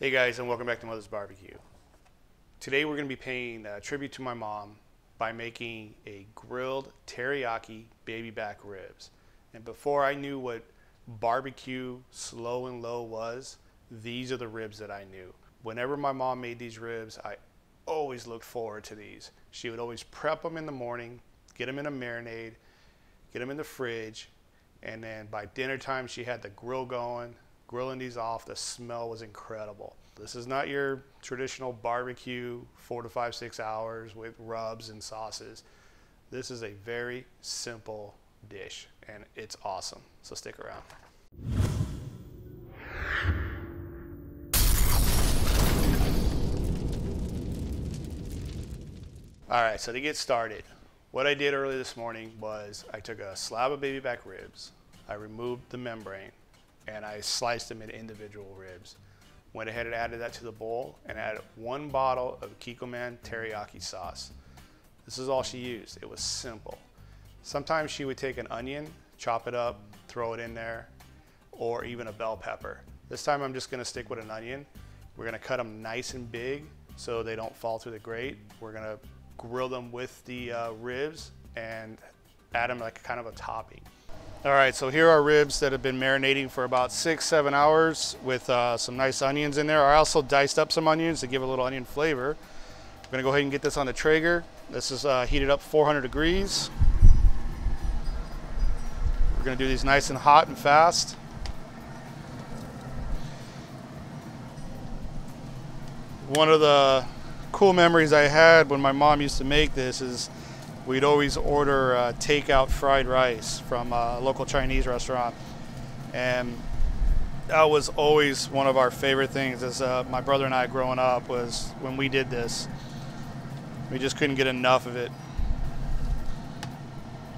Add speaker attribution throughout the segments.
Speaker 1: Hey guys, and welcome back to Mother's Barbecue. Today we're going to be paying a tribute to my mom by making a grilled teriyaki baby back ribs. And before I knew what barbecue slow and low was, these are the ribs that I knew. Whenever my mom made these ribs, I always looked forward to these. She would always prep them in the morning, get them in a marinade, get them in the fridge, and then by dinner time she had the grill going, grilling these off. The smell was incredible. This is not your traditional barbecue, four to five, six hours with rubs and sauces. This is a very simple dish and it's awesome. So stick around. All right, so to get started, what I did early this morning was I took a slab of baby back ribs, I removed the membrane, and I sliced them into individual ribs. Went ahead and added that to the bowl and added one bottle of Kikkoman teriyaki sauce. This is all she used. It was simple. Sometimes she would take an onion, chop it up, throw it in there, or even a bell pepper. This time I'm just gonna stick with an onion. We're gonna cut them nice and big so they don't fall through the grate. We're gonna grill them with the uh, ribs and add them like kind of a topping. All right, so here are ribs that have been marinating for about six, seven hours with uh, some nice onions in there. I also diced up some onions to give a little onion flavor. I'm gonna go ahead and get this on the Traeger. This is uh, heated up 400 degrees. We're gonna do these nice and hot and fast. One of the cool memories I had when my mom used to make this is we'd always order uh, takeout fried rice from a local Chinese restaurant. And that was always one of our favorite things as uh, my brother and I growing up was when we did this. We just couldn't get enough of it.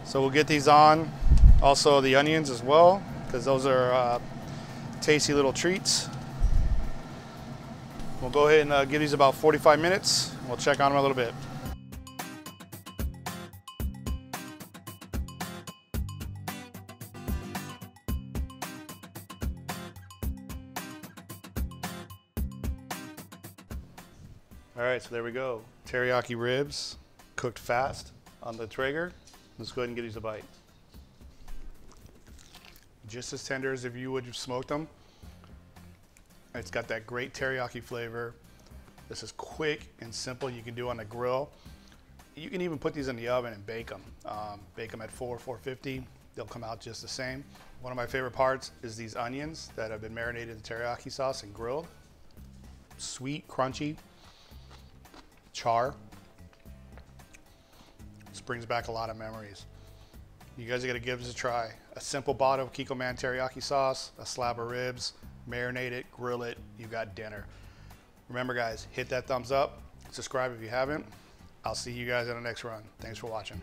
Speaker 1: So we'll get these on. Also the onions as well, because those are uh, tasty little treats. We'll go ahead and uh, give these about 45 minutes. We'll check on them a little bit. All right, so there we go. Teriyaki ribs, cooked fast on the Traeger. Let's go ahead and get these a bite. Just as tender as if you would have smoked them. It's got that great teriyaki flavor. This is quick and simple. You can do on the grill. You can even put these in the oven and bake them. Um, bake them at 4, 450. They'll come out just the same. One of my favorite parts is these onions that have been marinated in teriyaki sauce and grilled. Sweet, crunchy, char. This brings back a lot of memories. You guys are gonna give this a try. A simple bottle of Kikkoman teriyaki sauce, a slab of ribs, marinate it, grill it, you got dinner. Remember guys, hit that thumbs up, subscribe if you haven't. I'll see you guys in the next run. Thanks for watching.